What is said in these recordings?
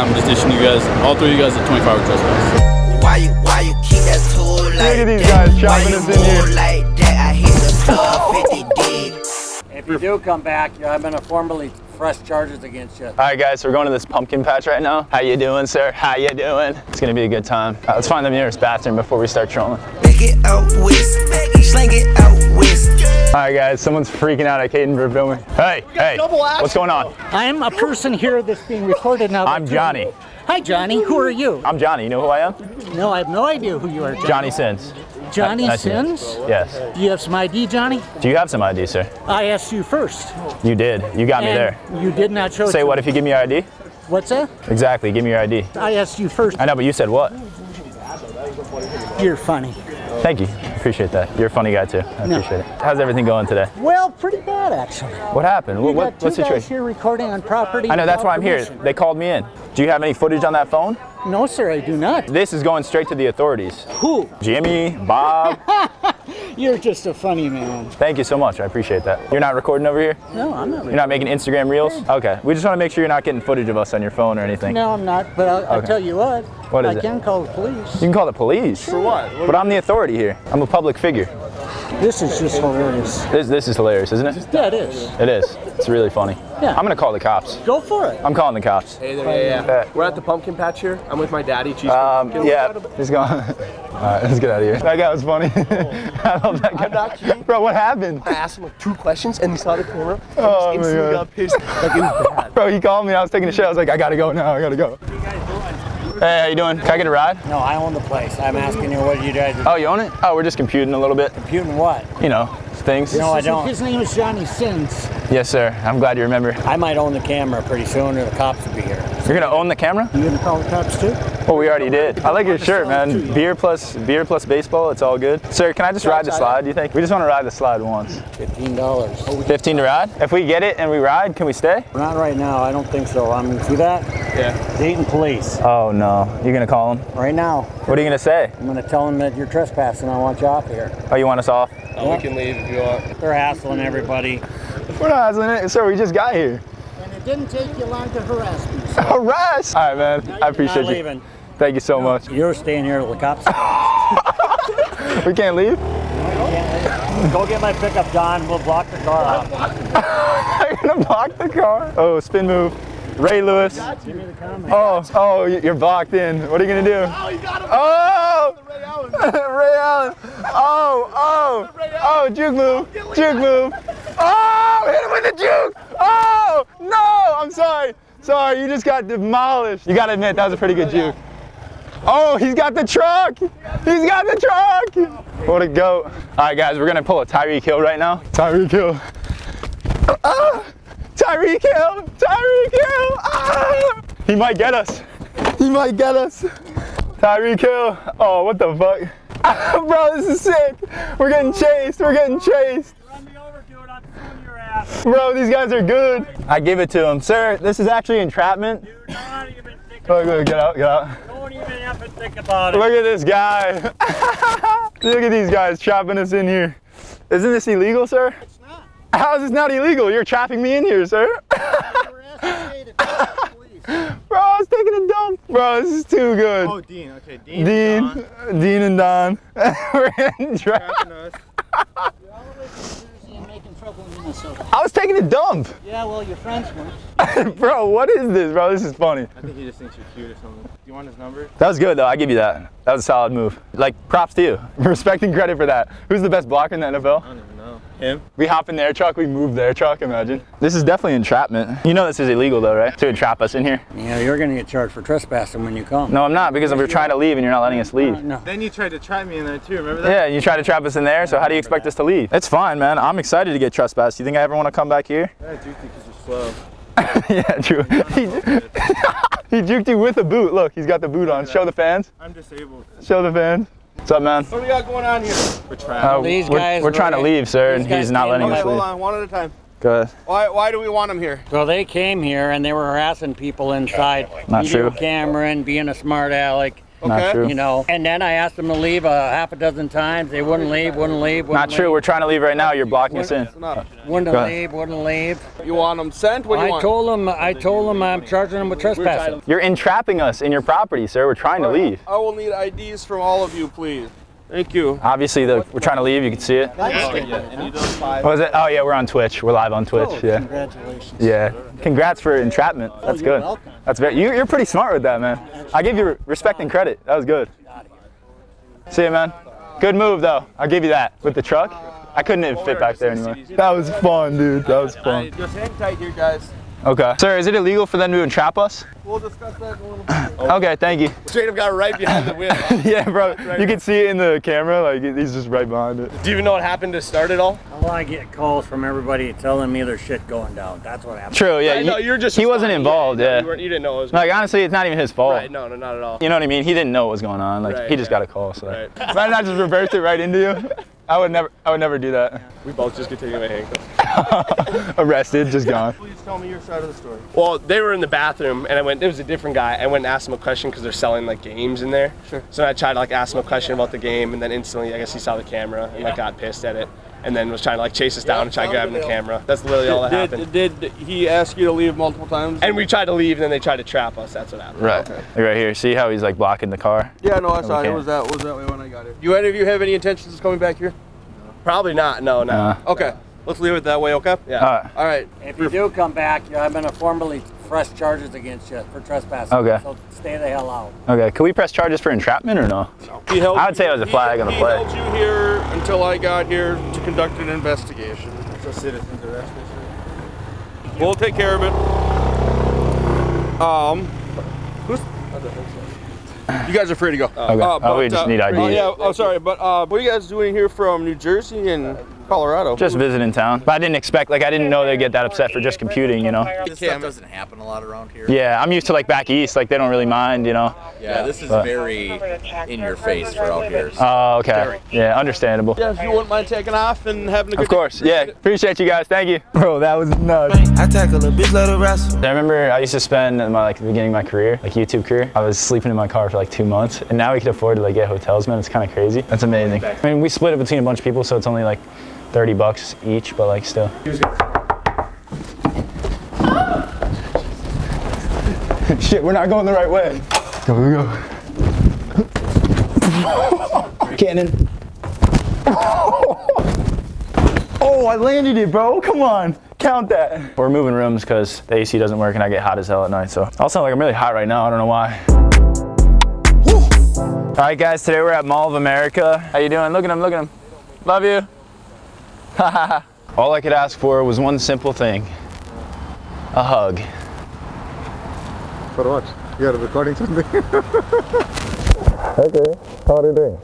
time. I'm just issuing you guys, all three of you guys, a 24 hour trespass. Why you, why you keep that tool like at these that? guys Why chopping us in here. like that? I hit the club 50 deep. If you do come back, I'm gonna formally press charges against you. All right, guys, so we're going to this pumpkin patch right now. How you doing, sir? How you doing? It's gonna be a good time. Uh, let's find the nearest bathroom before we start trolling. Make it out west, slang it out west. All right, guys, someone's freaking out at Caden for filming. Hey, hey, what's going on? I'm a person here that's being recorded now. I'm Johnny. Hi, Johnny. Who are you? I'm Johnny. You know who I am? No, I have no idea who you are. Johnny, Johnny Sins. Johnny meet you. Sins? Yes. Do you have some ID, Johnny? Do you have some ID, sir? I asked you first. You did. You got me there. You did not show. Say what me. if you give me your ID? What's that? Exactly. Give me your ID. I asked you first. I know, but you said what? You're funny. Thank you. Appreciate that. You're a funny guy too. I No. appreciate it. How's everything going today? Well, pretty bad actually. What happened? You What, what, got two what guys here recording on property. I know, that's why I'm here. They called me in. Do you have any footage on that phone? No, sir, I do not. This is going straight to the authorities. Who? Jimmy, Bob, You're just a funny man. thank you so much. I appreciate that. You're not recording over here? No, I'm not. You're not making Instagram reels? Okay. We just want to make sure you're not getting footage of us on your phone or anything. No, I'm not. But I'll, I'll tell you what. What is I it? can call the police. You can call the police. For what? But I'm the authority here. I'm a public figure. This is just hilarious. This, this is hilarious, isn't it? Yeah, it is. It is. It's really funny. Yeah. I'm gonna call the cops. Go for it. I'm calling the cops. Hey there, yeah, yeah. We're at the pumpkin patch here. I'm with my daddy, Cheese. Um, yeah, he's gone. All right, let's get out of here. That guy was funny. I love that guy. I'm not kidding. Bro, what happened? I asked him like two questions and he saw the camera. and Oh, just my instantly God. got pissed. Like it was bad. Bro, he called me. I was taking a shit. I was like, I gotta go now. I gotta go. Hey, how you doing? Can I get a ride? No, I own the place. I'm asking you what you guys are Oh, you own it? Oh, we're just computing a little bit. computing what? You know, things. No, I don't. His name is Johnny Sins. Yes, sir. I'm glad you remember. I might own the camera pretty soon or the cops will be here. You're gonna own the camera? You gonna call the cops too? Well, we already did. I like your shirt, man. Beer plus beer plus baseball. It's all good. Sir, can I just ride the slide? Do you think? We just want to ride the slide once. Fifteen dollars. 15 to ride. If we get it and we ride, can we stay? Not right now. I don't think so. I'm see that? Yeah. Dayton police. Oh no. You're gonna call them? Right now. What are you gonna say? I'm gonna tell them that you're trespassing. I want you off here. Oh, you want us off? Oh, we can leave if you want. They're hassling everybody. We're not hassling it, sir. We just got here. And it didn't take you long to harass me. So Harass! All right, man. I appreciate not you. leaving. Thank you so much. You're staying here till the cops. We can't leave. Go get my pickup, John. We'll block the car off. You're gonna block the car. Oh, spin move. Ray Lewis. Give me the comment. Oh, oh, you're blocked in. What are you gonna do? Oh, you got him. Oh! Ray Allen. Ray Allen. Oh, oh, oh, juke move. Juke move. Oh, hit him with the juke. Oh, no, I'm sorry. Sorry, you just got demolished. You gotta admit, that was a pretty good juke. Oh, he's got the truck. He's got the truck. What a goat. All right, guys, we're gonna pull a Tyreek Hill right now. Tyreek Hill. Ah! Tyreek Hill! Tyreek Hill! Ah! He might get us. He might get us. Tyreek Hill. Oh, what the fuck? Ah, bro, this is sick. We're getting chased. We're getting chased. Run me over, dude. I'm suing your ass. Bro, these guys are good. I give it to him. Sir, this is actually entrapment. Dude, don't even think Look, about look, get out, get out. Don't even have to think about it. Look at this guy. look at these guys trapping us in here. Isn't this illegal, sir? It's not. How is this not illegal? You're trapping me in here, sir. You were asked today to call the police. Bro, I was taking a dump. Bro, this is too good. Oh, Dean. Okay, Dean. Dean, Dean and Don. We're in trap. us. You're all the Jersey and making trouble in Minnesota. I was taking a dump. Yeah, well, your friends weren't. bro, what is this, bro? This is funny. I think he just thinks you're cute or something. Do you want his number? That was good, though. I give you that. That was a solid move. Like, props to you. Respect and credit for that. Who's the best blocker in the NFL? I don't even know. Him? We hop in their truck, we move their truck, imagine. This is definitely entrapment. You know this is illegal, though, right? To entrap us in here. Yeah, you're gonna get charged for trespassing when you come. No, I'm not, because we're trying to leave and you're not letting us leave. Uh, no. Then you tried to trap me in there too. Remember that? Yeah, you try to trap us in there, so how do you expect us to leave? It's fine, man. I'm excited to get trespassed. You think I ever want to come back here? Yeah, dude, because you're slow. yeah, true. He, he juked you with a boot. Look, he's got the boot on. Show the fans. I'm disabled. Show the fans. What's up, man? What do we got going on here? We're Uh. These we're, guys we're trying to leave, sir, and he's not letting on us okay, hold on, one at a time. Go ahead. Why, why do we want him here? Well, they came here and they were harassing people inside, Not video true. camera and being a smart aleck. Not Okay. true. You know, and then I asked them to leave a half a dozen times. They wouldn't leave, wouldn't leave, wouldn't Not true. We're trying to leave right now. You're blocking us in. It's not. Wouldn't Go ahead. leave, wouldn't leave. You want them sent? What do you I want? told them, I told them I'm charging them with trespassing. You're entrapping us in your property, sir. We're trying to leave. I will need IDs from all of you, please. Thank you. Obviously, the, we're trying to leave. You can see it. What oh, was oh, it? Oh yeah, we're on Twitch. We're live on Twitch. Oh, yeah. Congratulations. Yeah. Congrats for entrapment. That's you're good. welcome. That's very. You, you're pretty smart with that, man. I give you respect and credit. That was good. See you, man. Good move though. I'll give you that. With the truck, I couldn't even fit back there anymore. That was fun, dude. That was fun. Just hang tight here, guys. Okay. Sir, is it illegal for them to entrap us? We'll discuss that in a little bit. Okay, thank you. Straight up got right behind the wheel. yeah, bro. You can see it in the camera. Like he's just right behind it. Do you even know what happened to start it all? Well, I get calls from everybody telling me there's shit going down. That's what happened. True. Yeah. I know, he- you're just He wasn't involved. Yeah, Yeah. You, you didn't know it was. Like honestly, it's not even his fault. Right, no, no, not at all. You know what I mean? He didn't know what was going on. Like Right, he just yeah. got a call. So Right. if I not just reverse it right into you, I would never. I would never do that. We both just continued my handcuffs. Arrested, just gone. Please tell me your side of the story. Well, they were in the bathroom, and I went. There was a different guy. I went and asked him a question because they're selling like games in there. Sure. So I tried to like ask him a question about the game, and then instantly, I guess he saw the camera and like got pissed at it, and then was trying to like chase us down and try grabbing the camera. That's literally all that happened. Did, did he ask you to leave multiple times? And we tried to leave, and then they tried to trap us. That's what happened. Right. Right here. See how he's like blocking the car? yeah, no, I saw it. It was that was that way when I got here. Do any of you have any intentions of coming back here? Probably not. No, no. Uh, Okay, let's leave it that way. Okay. Yeah. all right. All right. If you do come back, I'm gonna formally press charges against you for trespassing. Okay. So stay the hell out. Okay. Can we press charges for entrapment or no? He I would say it was a he- flag on the play. he held you here until I got here to conduct an investigation. So citizens arrest We'll take care of it. Um, who's? You guys are free to go. Okay. Oh, we just need ID. Oh, yeah. Oh, sorry, but uh, what are you guys doing here from New Jersey and Colorado? Just visiting town. But I didn't expect. Like I didn't know they'd get that upset for just computing. You know? This stuff doesn't happen a lot around here. Yeah. I'm used to like back east. Like they don't really mind. You know? Yeah, this is But- very in your face for out here. Oh, okay. Yeah. Understandable. Yeah, if you wouldn't mind taking off and having a good Of course. Yeah. Appreciate you guys. Thank you. Bro, that was nuts. I tackle a bitch, let her wrestle. I remember I used to spend my like the beginning of my career, like YouTube career. I was sleeping in my car for like two months, and now we can afford to like get hotels, man. It's kind of crazy. That's amazing. I mean, we split it between a bunch of people, so it's only like 30 bucks each, but like still. Shit, we're not going the right way. Go, go, go. Cannon. Oh, I landed it, bro. Come on. Count that. We're moving rooms because the AC doesn't work and I get hot as hell at night. So I sound like I'm really hot right now. I don't know why. All right, guys. Today we're at Mall of America. How you doing? Look at him. Look at him. Love you. All I could ask for was one simple thing. A hug. For what? You're recording something? Okay. How are you doing?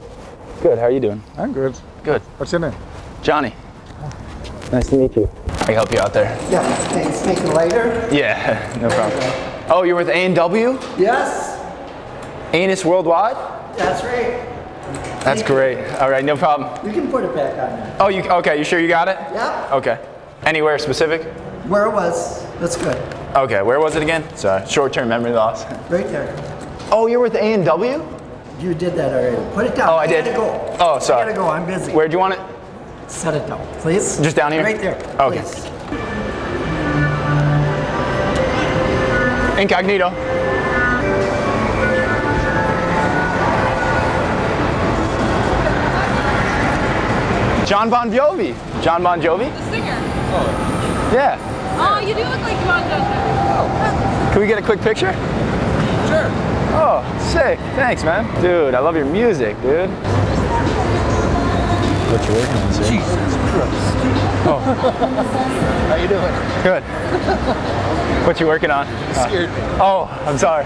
Good. How are you doing? I'm good. Good. What's your name? Johnny. Nice to meet you. I can help you out there. Yeah, thanks. you speak later? Yeah, no problem. Oh, you're with A&W? Yes, Anus Worldwide? that's right. That's great. All right, no problem. You can put it back on there. Oh, you okay? You sure you got it? Yep, Okay. Anywhere specific? where it was, that's good. Okay. Where was it again? Sorry, short-term memory loss. Right there. Oh, you're with A&W? You did that already. Put it down. Oh, I did. gotta go. Oh, sorry. I gotta go, I'm busy. Where'd you want it? Set it down, please. Just down here? Right there, Okay. please. Incognito. John Bon Jovi. John Bon Jovi? The singer. Oh. Yeah. Oh, you do look like John Johnson. Oh. Can we get a quick picture? Sure. Oh, sick. Thanks, man. Dude, I love your music, dude. What you working on, sir? Jesus Christ. Oh. How you doing? Good. What you working on? You scared me. Oh, oh I'm sorry.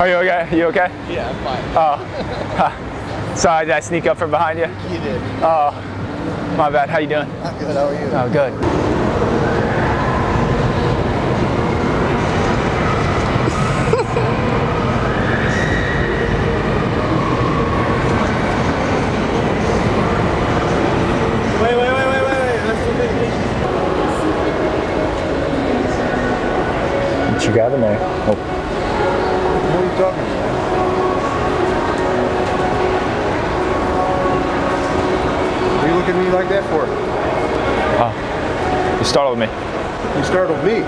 Are you okay? You okay? Yeah, I'm fine. Oh. sorry, did I sneak up from behind you? You did. Oh, my bad. How you doing? I'm good. How are you? Oh, good. Wait, wait, wait, wait, wait, wait. That's the big thing. What you got in there? Oh. What are you talking about? Like that for? You startled me. You startled me.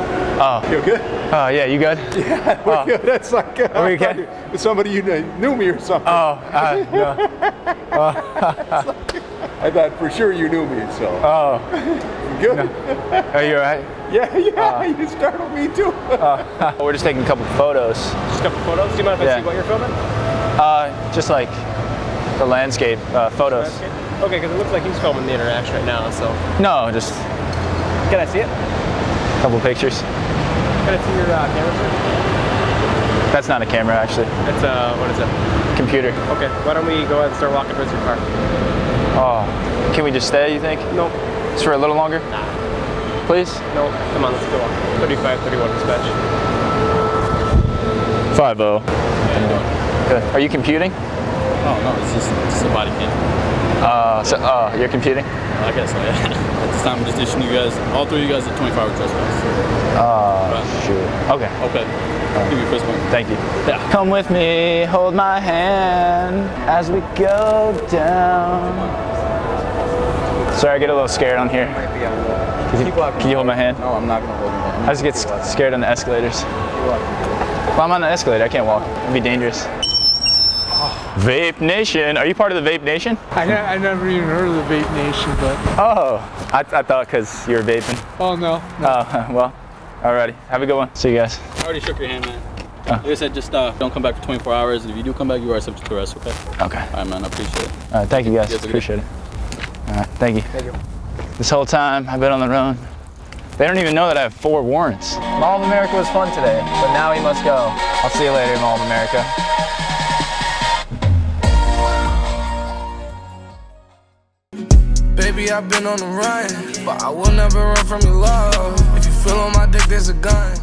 Oh. You good? Oh, yeah, you good? Yeah, we're Oh. good. That's like uh, Are we I thought okay? somebody you kn- knew me or something. Oh, uh, no. I thought for sure you knew me, so. Oh, good. are you all right? Yeah, yeah, you startled me too. We're just taking a couple photos. Just a couple photos. Do you mind if I Yeah. see what you're filming? Uh, just like the landscape uh, photos. Okay, because it looks like he's filming the interaction right now. So No, just can I see it? a couple pictures. Can I see your uh, camera? sir? That's not a camera, actually. It's uh, what is it? Computer. Okay, why don't we go ahead and start walking towards your car? Oh, can we just stay, you think? Nope. Just for a little longer? Please? No, come on, let's go on. 35, 31 dispatch. 5-0. Good. Are you computing? Oh no, it's just, just a body cam. Uh, so, uh, you're computing? I guess so, yeah. At this time, I'm just issuing you guys, all three of you guys, a 25 hour trespass. Uh, shoot. Okay. Okay. Give you a fist bump. Thank you. Come with me, hold my hand as we go down. Sorry, I get a little scared on here. Can you, can you hold my hand? No, I'm not gonna hold your hand. I just get scared on the escalators. Well, I'm on the escalator. I can't walk. It'd be dangerous. Vape Nation. Are you part of the Vape Nation? I, ne- I never even heard of the Vape Nation, but Oh, I, I thought because you were vaping. oh no. Oh, well, alrighty. Have a good one. See you guys. I already shook your hand, man. Like I said, just uh, don't come back for 24 hours. And if you do come back, you are subject to arrest, okay? Okay. All right, man. I appreciate it. All right, thank you guys. Yes, sir. Appreciate it. All right, thank you. Thank you. This whole time I've been on the road. They don't even know that I have four warrants. Mall of America was fun today, but now we must go. I'll see you later, Mall of America. Baby, I've been on the run, but I will never run from your love. If you feel on my dick, there's a gun.